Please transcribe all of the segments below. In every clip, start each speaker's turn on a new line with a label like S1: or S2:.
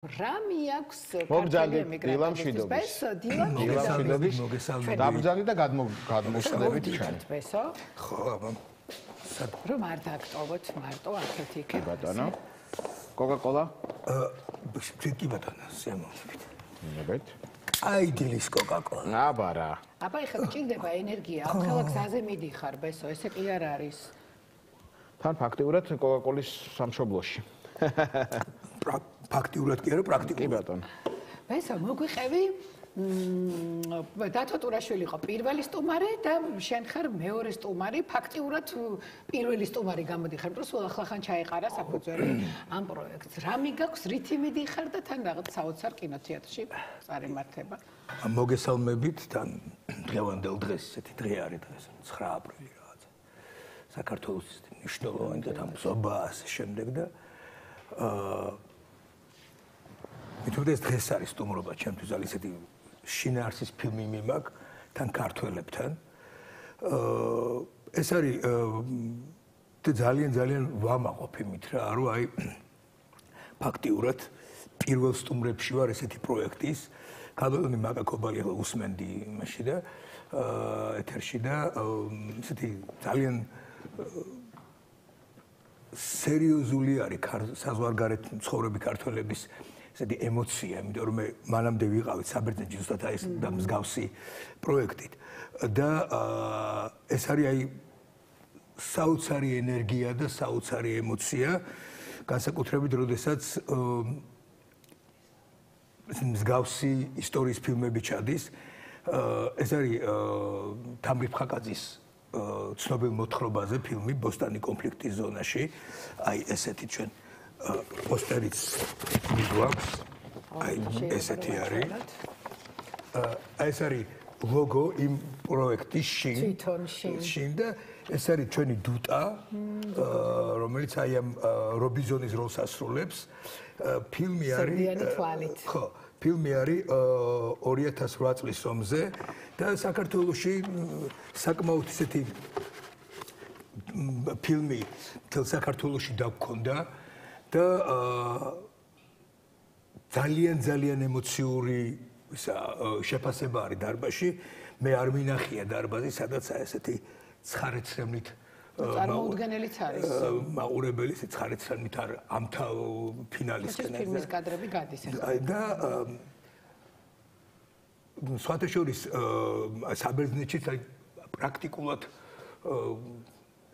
S1: რამი აქვს
S2: მოგზალდი დილამშვიდობის
S1: დილამშვიდობის
S2: დაბრძანდი და გადმოსწრებით
S1: ჩვენ. თვესო
S3: ხო აბა
S1: რომ არ დაგტოვოთ მარტო აქეთ იქ
S2: ბატონო. კოკა-კოლა
S3: აა კი ბატონო შემოვიდეთ
S2: ნებეთ
S3: აი დილის კოკა-კოლა
S2: აბა რა
S1: აბა ეხლა გჭირდება ენერგია. ახლა გზაზე მიდიხარ ბესო ესე კი არ არის.
S2: თან ფაქტიურად კოკა-კოლის სამშობლოში
S3: ფაქტიურად კი არა პრაქტიკულად.
S2: კი ბატონო.
S1: ბესო მოგვიყევი მ დათო ტურაშვილი იყო. პირველი სტუმარი და შენ ხარ მეორე სტუმარი. ფაქტიურად პირველი სტუმარი გამოდიხარ. პროს ახლა ხან ჩაიყარა საფუძველი ამ პროექტს. რამი გაქვს რითი მიდიხარ და თან რაღაც საოცარ კინოთეატრში წარიმართება
S3: მოგესალმებით თან დღევანდელ დღეს ესეთი დღე არის დღეს 9 აპრილი რაღაცა საქართველოს მნიშვნელოვანი და თამსობა ასე შემდეგ და აა მithumდეს დღეს არის სტუმრობა. ჩემთვის არის ესეთი შინაარსის ფილმი მიმაკ თან ქართველებთან. აა ეს არის ძალიან ძალიან ვამაყობ იმით რა რომ აი ფაქტიურად პირველ სტუმრებში ვარ ესეთი პროექტის. კაბელონი მაგაკობალი ახლა უსმენდი იმაში და აა ეთერში და ესეთი ძალიან სერიოზული არის საზღვარგარეთ ცხოვრები ქართველების ესეთი ემოცია, იმიტომ რომ მე მანამდე ვიყავით საბერძნეთში ზუსტად აი ეს მსგავსი პროექტით და ეს არის აი საოცარი ენერგია და საოცარი ემოცია, განსაკუთრებით როდესაც მსგავსი ისტორიის ფილმები ჩადის. ეს არის თამრიფ ხაკაძის ცნობილ მოთხრობაზე ფილმი ბოსტანი კონფლიქტის ზონაში. აი ესეთი ჩვენ პოსტერიც მიგვაქვს. აი ესეთი არის. აი ეს არის ლოგო იმ პროექტის შინ.
S1: თვითონ შინ.
S3: და ეს არის ჩვენი დუტა, რომელიც აი ამ რობიზონის როლს ასრულებს. ფილმი არის ხო, ფილმი არის 2008 წლის ომზე და საქართველოსში საკმაოდ ისეთი ფილმი თელ საქართველოსში დაგქონდა. და ძალიან ძალიან ემოციური შეფასება არის დარბაში. მე არ მინახია დარბაზი, სადაც ესეთი ცხარეცრემლით
S1: წარმოუდგენელიც არის.
S3: მაყურებელი ცხარეცრემლით არ ამთა ფინალისკენ.
S1: ეს ფილმის კადრები გადის ახლა.
S3: და სვათაშორის საბერძნეთში პრაქტიკულად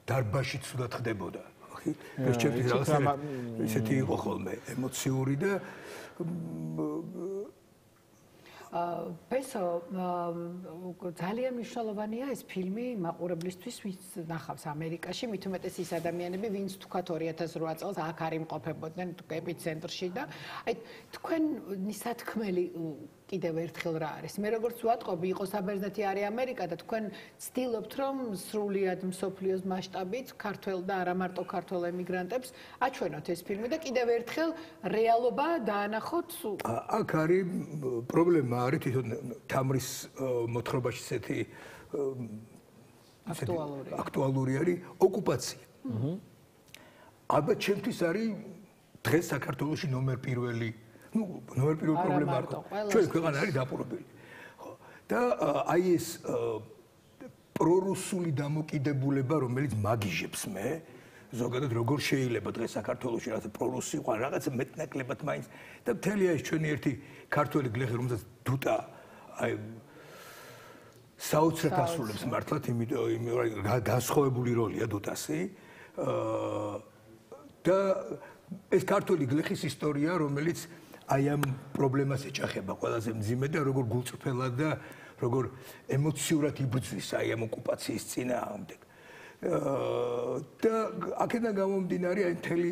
S3: დარბაში ცუდად ხდებოდა. ხი ეს ჩემთვის რაღაც ისეთი იყო ხოლმე ემოციური და
S1: პესო ძალიან მნიშვნელოვანია ეს ფილმი მაყურებლისთვის ვინც ნახავს ამერიკაში. მით უმეტეს ის ადამიანები ვინც თქვათ 2008 წელს აქ არის მყოფებოდნენ ეპიცენტრში და აი თქვენი სათქმელი კიდევ ერთხელ რა არის. მე როგორც ვატყობი იყო საბერძნეთი არის ამერიკა და თქვენ ცდილობთ რომ სრულიად მსოფლიოს მასშტაბით ქართველ და არა მარტო ქართველ ემიგრანტებს აჩვენოთ ეს ფილმი და კიდევ ერთხელ რეალობა დაანახოთ
S3: აქ არის პრობლემა არის თვითონ თამრის მოთხრობაში ესეთი
S1: აქტუალური.
S3: აქტუალური არის ოკუპაცია. აჰა აბა ჩემთვის არის დღეს საქართველოსი ნომერ პირველი ну ნომერ პირველი პრობლემა არ ქონდა ჩვენ ქვეყანა არის დაპყრობილი ხო და აი ეს პრორუსული დამოკიდებულება რომელიც მაგიჟებს მე. ზოგადად როგორ შეიძლება დღეს საქართველოსში რაღაც პრორუსი ყვა რაღაც მეტნაკლებად მაინც. და მთელი ეს ჩვენი ერთი ქართველი გლეხი რომელსაც დუტა აი საოცრად ასრულებს მართლაც იმიტომ განსხვავებული როლია დუტასი. და ეს ქართველი გლეხის ისტორია რომელიც აი ამ პრობლემას ეჭახება ყველაზე მძიმე და როგორ გულწრფელად და როგორ ემოციურად იბრძვის აი ამ ოკუპაციის წინააღმდეგ. და აქედან გამომდინარე აი მთელი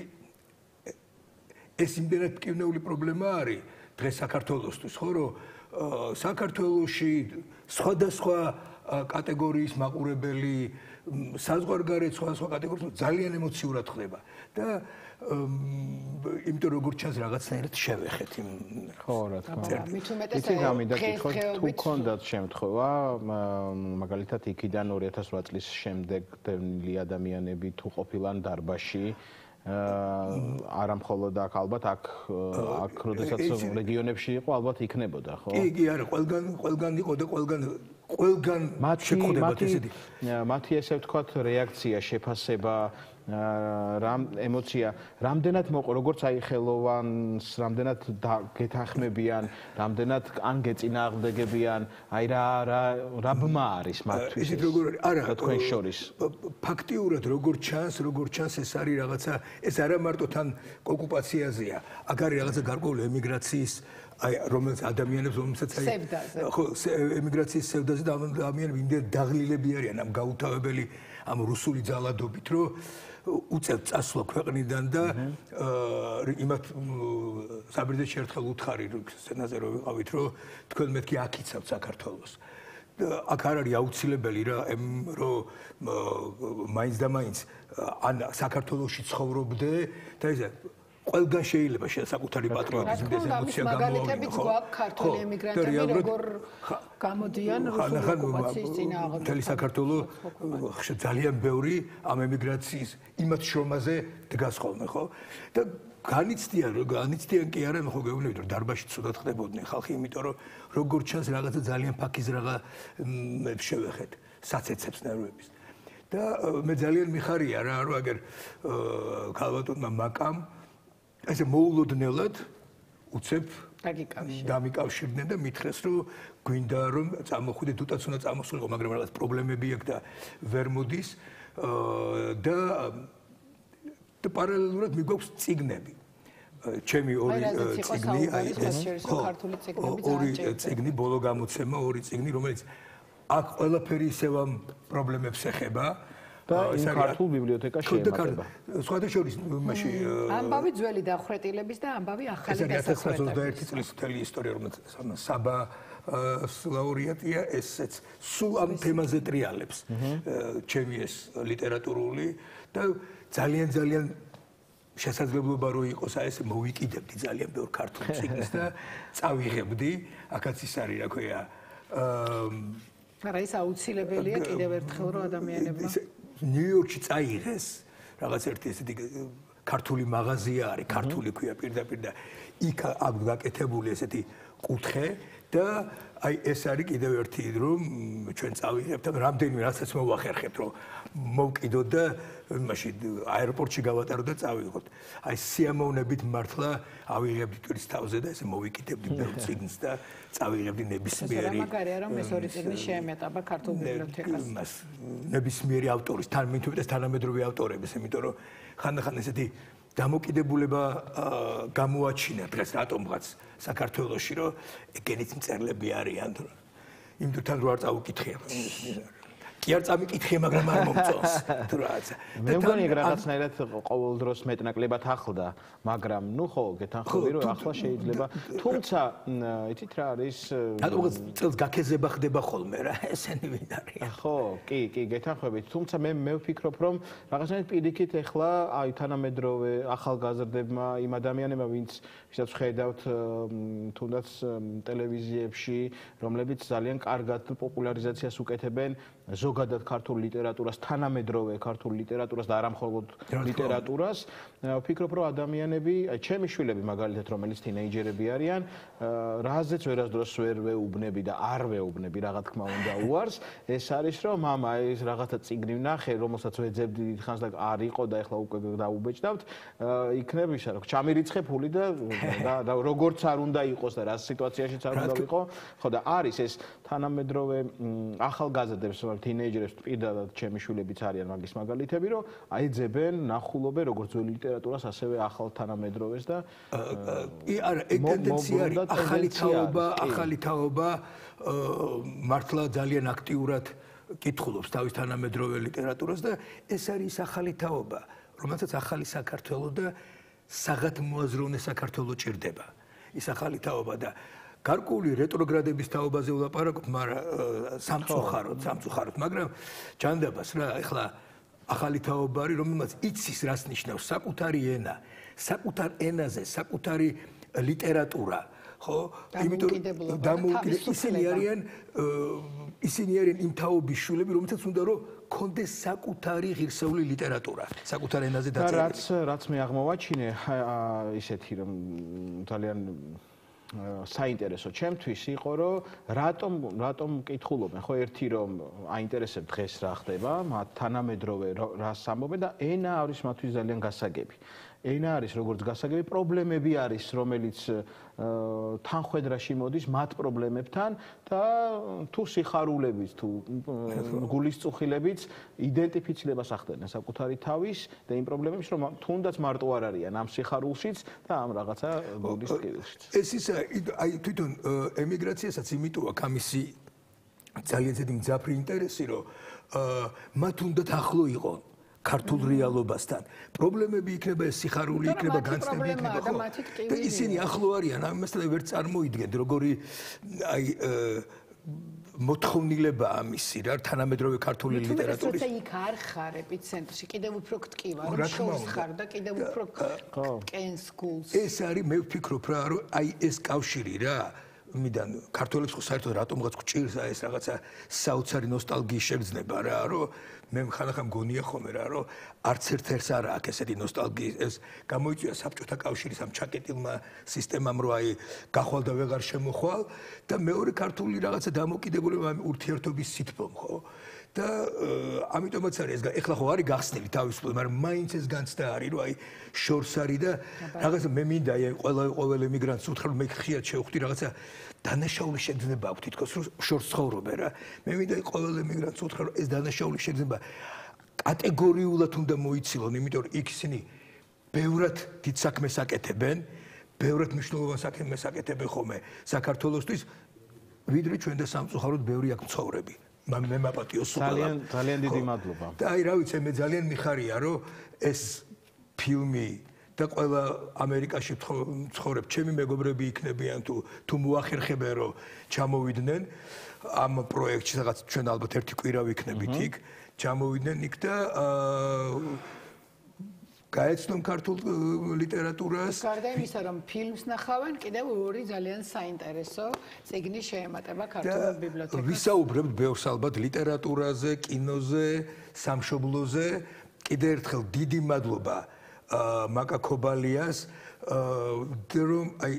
S3: ეს იმდენად მკვნეული პრობლემა არის დღეს საქართველოსთვის, ხო რომ საქართველოში სხვადასხვა კატეგორიის მაყურებელი საზღვარგარეთ სხვადასხვა კატეგორიის ძალიან ემოციურად ხდება და იმიტომ როგორ ჩანს რაღაცნაირად შევეხეთ იმ
S2: ხო რა თქმა უნდა მით უმეტეს ეს გამინდა კითხოთ თუ ქონდათ შემთხვევა მაგალითად იქიდან 2008 წლის შემდეგ დევნილი ადამიანები თუ ყოფილან დარბაში არა მხოლოდ აქ ალბათ აქ აქ როდესაც რეგიონებში იყო ალბათ იქნებოდა ხო?
S3: კი კი არა ყველგან ყველგან იყო და ყველგან ყველგან შეგხვდებათ ესეთი.
S2: მათი ესე ვთქვათ რეაქცია შეფასება რამ ემოცია რამდენად მოყ როგორც აი ხელოვანს რამდენად გეთანხმებიან რამდენად ან გეწინააღმდეგებიან? აი რა რა რა ბმა არის მათთვის
S3: ისეთ როგორ არის არა
S2: თქვენ შორის?
S3: ფაქტიურად როგორ ჩანს როგორ ჩანს ეს არის რაღაცა ეს არა მარტო თან ოკუპაციაზეა აქ არის რაღაცა გარკვეული ემიგრაციის აი რომელიც ადამიანებს რომელსაც აი ხო ემიგრაციის სევდაზე და ადამიანები იმდენ დაღლილები არიან ამ გაუთავებელი ამ რუსული ძალადობით რომ უწევ წასვლა ქვეყნიდან და იმათ საბრძოლო ერთხელ უთხარი სცენაზე რომ ვიყავით რომ თქვენ მეთქი აქიცავთ საქართველოს. აქ არ არის აუცილებელი რა რომ მაინც და მაინც ან საქართველოსში ცხოვრობდე და ესე ყველგან შეიძლება საკუთარი პატრიოტიზმის ემოცია
S1: გამოვიდეს ხო? ქართული ემიგრანტები როგორ გამოდიან რუსული ოკუპაციის წინააღმდეგ?
S3: მთელი საქართველო ძალიან ბევრი ამ ემიგრაციის იმათ შრომაზე დგას ხოლმე ხო? და განიცდიან განიცდიან კი არა ხო გეუბნებით რომ დარბაში ცუდად ხდებოდნენ ხალხი იმიტომ რომ როგორ ჩანს რაღაცა ძალიან ფაქიზ რაღა შევეხეთ საცეცებს ნერვების და მე ძალიან მიხარია რა რომ აგერ ქალბატონმა მაკამ ესე მოულოდნელად უცებ დამიკავშირდნენ და მითხრეს რომ გვინდა რომ წამოხვიდე თუნდაც უნდა წამოსულიყო მაგრამ რაღაც პრობლემები აქვს და ვერ მოდის. და და პარალელურად მიგვაქვს ციგნები. ჩემი ორი ციგნი
S1: აი ეს ქართული ციგნები
S3: ორი ციგნი ბოლო გამოცემა ორი ციგნი რომელიც აქ ყველაფერი ისევ ამ პრობლემებს ეხება
S2: და იმ ქართულ ბიბლიოთეკაში ემატება.
S3: სხვათა შორის მასში
S1: ამბავი ძველი დახვრეტილების და ამბავი ახალი დასახვრეტების.
S3: 1921 წლის მთელი ისტორია რომელიც საბა ლაურიატია ესეც სულ ამ თემაზე ტრიალებს. ჩემი ეს ლიტერატურული და ძალიან ძალიან შესაძლებლობა რო იყოს აი ეს მოვიკიდებდი ძალიან ბევრ ქართულ ციგნს და წავიღებდი. აქაც ის არის რა ქვია
S1: აა რა ის აუცილებელია კიდევ ერთხელ რომ ადამიანებმა
S3: ნიუ-იორკში წაიღეს. რაღაც ერთი ესეთი ქართული მაღაზია არის ქართული ქვია პირდაპირ და იქ აქვს გაკეთებული ესეთი კუთხე და აი ეს არის კიდევ ერთი რომ ჩვენ წავიღებთ და რამდენიმე რასაც მოვახერხებთ რომ მოვკიდოთ და იმაში აეროპორტში გავატარო და წავიღოთ. აი სიამოვნებით მართლა ავიღებდი ტვირის თავზე და ესე მოვიკიდებდი ბევრ ციგნს და წავიღებდი ნებისმიერი. ეს
S1: მაგარია რომ ეს ორი ციგნი შეემეტება ქართულ ბიბლიოთეკას.
S3: იმას ნებისმიერი ავტორის, თან მითუმეტეს თანამედროვე ავტორების, იმიტომ რომ ხანდახან ესეთი დამოკიდებულება გამოაჩინა დღეს რატომღაც საქართველოსში რომ ეგენიც მწერლები არიან თუ იმდენ თან რო არ წაუკითხია კი არ წამიკითხე, მაგრამ არ მომწონს. თუ რაც.
S2: მე მგონი რაღაცნაირად ყოველ დროს მეტნაკლებად ახლდა, მაგრამ ნუ ხო, გეთანხმები რომ ახლა შეიძლება. თუმცა, იცით რა არის?
S3: რატომ წელს გაქეზება ხდება ხოლმე რა, ესენი ვინ არის?
S2: ხო, კი, კი, გეთანხმები. თუმცა მე მე ვფიქრობ, რომ რაღაცნაირად პირიქით ახლა აი თანამედროვე ახალგაზრდებმა იმ ადამიანებმა, ვინც ვისაც ხედავთ თუნდაც ტელევიზიებში, რომლებიც ძალიან კარგად პოპულარიზაციას უკეთებენ ზოგადად ქართულ ლიტერატურას, თანამედროვე ქართულ ლიტერატურას და არა მხოლოდ ლიტერატურას, ვფიქრობ, რომ ადამიანები, აი ჩემი შვილები მაგალითად, რომელიც თინეიჯერები არიან, რაზეც ვერასდროს ვერ ვეუბნები და არ ვეუბნები, რა თქმა უნდა, უარს, ეს არის, რომ мама ეს რაღაცა ციგნი ვნახე, რომელსაც ვეძებდი დიდხანს და არ იყო და ეხლა უკვე დაუბეჭდავთ, იქნებ ისა, რომ ჩამირიცხე ფული და და როგორც არ უნდა იყოს და რა სიტუაციაშიც არ უნდა ვიყო, ხო და არის ეს თანამედროვე ახალგაზრდებს ვარ თინეიჯერებს პირდადად ჩემი შვილებიც არიან მაგის მაგალითები რომ აიძებენ ნახულობენ როგორც ძველი ლიტერატურას ასევე ახალ თანამედროვეს და
S3: კი არა ეგ ტენდენცია არის ახალი თაობა ახალი თაობა მართლა ძალიან აქტიურად კითხულობს თავის თანამედროვე ლიტერატურას და ეს არის ახალი თაობა რომელსაც ახალი საქართველოს და საღათ მოაზროვნე საქართველოს ჭირდება. ის ახალი თაობა და გარკვეული რეტროგრადების თაობაზე ვლაპარაკობ, მაგრამ სამწუხაროდ, სამწუხაროდ, მაგრამ ჯანდაბას რა, ეხლა ახალი თაობა არის, რომელმაც იცის რას ნიშნავს საკუთარი ენა, საკუთარ ენაზე, საკუთარი ლიტერატურა, ხო?
S1: დამოუკიდებლობა და
S3: დამოუკიდებლობა ისინი არიან ისინი არიან იმ თაობის შვილები, რომელთაც უნდა რომ კონდეს საკუთარი ღირსეული ლიტერატურა, საკუთარ ენაზე
S2: და
S3: დაწერილი.
S2: რაც რაც მე აღმოვაჩინე აა, ისეთი რომ ძალიან საინტერესო. ჩემთვის იყო რომ რატომ რატომ მკითხულობენ? ხო ერთი რომ აინტერესებს დღეს რა ხდება მათ თანამედროვე რას ამბობენ და ენა არის მათთვის ძალიან გასაგები ენა არის როგორც გასაგები პრობლემები არის რომელიც თანხwebdriver-ში მოდის მათ პრობლემებთან და თუ სიხარულებით თუ გულისწუხილებით იდენტიფიცირებას ახდენენ საკუთარი თავის და იმ პრობლემებს რომ თუნდაც მარტო არ არიან ამ სიხარულშიც და ამ რაღაცა გულის ტკივილშიც
S3: ეს ის აი თვითონ ემიგრაციასაც იმიტომ აქვს ამისი ძალიან ძლიერი მძაფრი ინტერესი რომ მათ უნდათ ახლო იყონ ქართულ რეალობასთან. პრობლემები იქნება ეს სიხარული იქნება განცდები იქნება ხო? და ისინი ახლო არიან, ამასთან ვერ წარმოიდგენთ როგორი აი მოთხოვნილება ამისი რა თანამედროვე ქართული ლიტერატურის.
S1: თუმცა იქ არ ხარ ეპიცენტრში, კიდევ უფრო ქტკივა, რომ შორს ხარ და კიდევ უფრო კენს გულს.
S3: ეს არის მე ვფიქრობ რა, რომ აი ეს კავშირი რა მიდან ქართველებს ხო საერთოდ რატომღაც გჭირს ეს რაღაცა საოცარი ნოსტალგიის შეგრძნება რა, რომ მე ხანახან მგონია ხოლმე რა რომ არც ერთ-ერთს არ აქვს ესეთი ნოსტალგია ეს გამოიწვია საბჭოთა კავშირის ამ ჩაკეტილმა სისტემამ რო აი გახვალ და ვეღარ შემოხვალ და მეორე ქართული რაღაცა დამოკიდებულება ამ ურთიერთობის სითბომ ხო და ამიტომაც არის ეს ეხლა ხო არის გახსნილი თავისუფლად მაგრამ მაინც ეს განცდა არის რომ აი შორს არის და რაღაცა მე მინდა აი ყველა ყოველ ემიგრანტს უთხრა რომ მე ხიად შევხვდი რაღაცა დანაშაული შეგრძნება აქვს თითქოს რომ შორს ცხოვრობენ რა. მე მინდა ყოველ ემიგრანტს უთხრა რომ ეს დანაშაული შეგრძნება კატეგორიულად უნდა მოიცილონ, იმიტომ რომ იქ ისინი ბევრად დიდ საქმეს აკეთებენ, ბევრად მნიშვნელოვან საქმეს აკეთებენ ხოლმე საქართველოსთვის, ვიდრე ჩვენ და სამწუხაროდ ბევრი აქ მცხოვრები. მე მაპატიო სულ
S2: ძალიან ძალიან დიდი მადლობა.
S3: და აი რა ვიცი მე ძალიან მიხარია რომ ეს ფილმი და ყველა ამერიკაში ცხოვრებ, ჩემი მეგობრები იქნებიან თუ თუ მოახერხებენ რომ ჩამოვიდნენ ამ პროექტში, რაღაც ჩვენ ალბათ ერთი კვირა ვიქნებით იქ, ჩამოვიდნენ იქ და აა გაეცნო ქართულ ლიტერატურას.
S1: გარდა იმისა, რომ ფილმს ნახავენ, კიდევ ორი ძალიან საინტერესო წიგნი შეემატება ქართულ ბიბლიოთეკას.
S3: ვისაუბრებთ ბევრს ალბათ ლიტერატურაზე, კინოზე, სამშობლოზე. კიდევ ერთხელ დიდი მადლობა მაკა ქობალიას რომ აი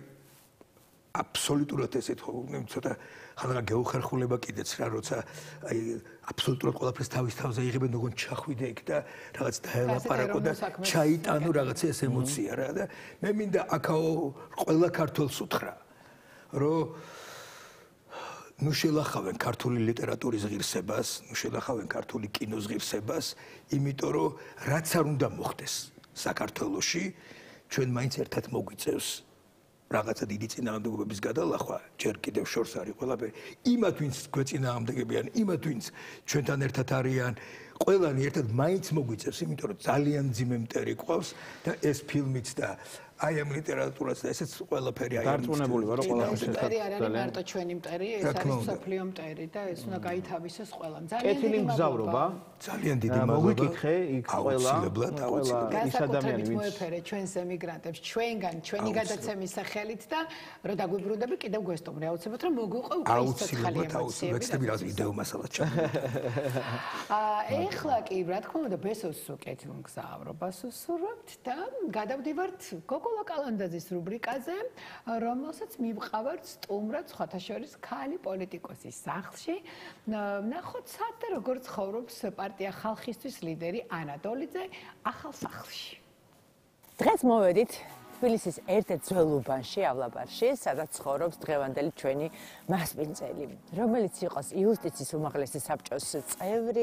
S3: აბსოლუტურად ესეთ ხო ცოტა ხანდა გეოხერხულება კიდეც რა როცა აი აბსოლუტურად ყველაფერს თავის თავზე იღებენ როგორ ჩახვიდე იქ და რაღაც დაელაპარაკო და ჩაიტანო რაღაც ეს ემოცია რა და მე მინდა აქაო ყველა ქართველს უთხრა რომ ნუ შელახავენ ქართული ლიტერატურის ღირსებას, ნუ შელახავენ ქართული კინოს ღირსებას, იმიტომ რომ რაც არ უნდა მოხდეს, საქართველოში ჩვენ მაინც ერთად მოგვიწევს რაღაცა დიდი წინააღმდეგობების გადალახვა ჯერ კიდევ შორს არის ყველაფერი. იმათ ვინც გვეწინააღმდეგებიან იმათ ვინც ჩვენთან ერთად არიან ყველანი ერთად მაინც მოგვიწევს იმიტომ რომ ძალიან ძიმე მტერი ყავს და ეს ფილმიც და აი ამ ლიტერატურას და ესეც ყველაფერი აი
S2: დარწმუნებული ვარ რომ ყველაფერს
S1: ერთად არის არის მარტო ჩვენი მტერი ეს არის სოფლიო მტერი და ეს უნდა გაითავისოს ყველამ. ძალიან
S2: დიდი მგზავრობა.
S3: ძალიან დიდი მადლობა.
S2: მოგიკითხე იქ ყველა
S3: ყველა
S1: ის ადამიანი ვინც მოეფერე ჩვენს ემიგრანტებს ჩვენგან ჩვენი გადაცემის სახელით და რომ დაგვიბრუნდები კიდევ გვესტუმრე აუცილებლად რომ მოგვიყო უკვე ის ცოცხალი ემოციები
S3: ვეცდები რა ვიდეო მასალა ჩა
S1: აა ეხლა კი რა თქმა უნდა ბესოს უკეთ მგზავრობას უსურვებთ და გადავდივართ გოგო გოგოლა კალანდაძის რუბრიკაზე, რომელსაც მივყავართ სტუმრად სხვათა შორის ქალი პოლიტიკოსის სახლში. ნახოთ საერთოდ როგორ ცხოვრობს პარტია ხალხისთვის ლიდერი ანა დოლიძე ახალ სახლში.
S4: დღეს მოვედით თბილისის ერთ-ერთ ძველ უბანში, ავლაბარში, სადაც ცხოვრობს დღევანდელი ჩვენი მასპინძელი, რომელიც იყოს იუსტიციის უმაღლესი საბჭოს წევრი